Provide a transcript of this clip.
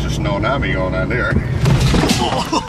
there's just no nami going on there.